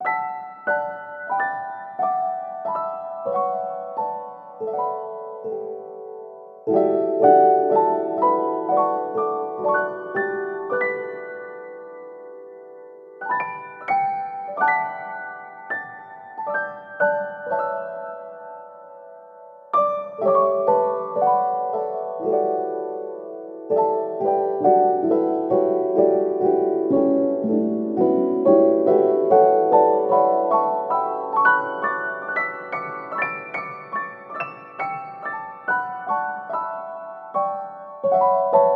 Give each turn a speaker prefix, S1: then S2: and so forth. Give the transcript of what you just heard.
S1: you. you